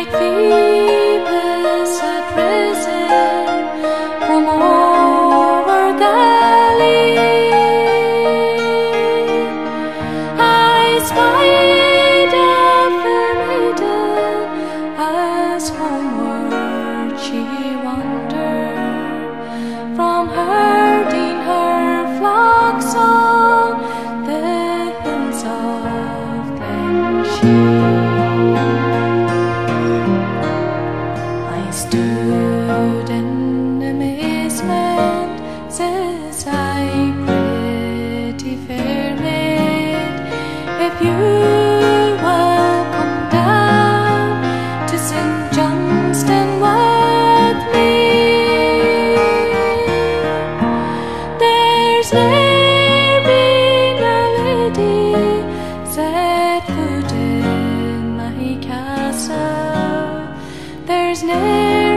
like thee. There's ne'er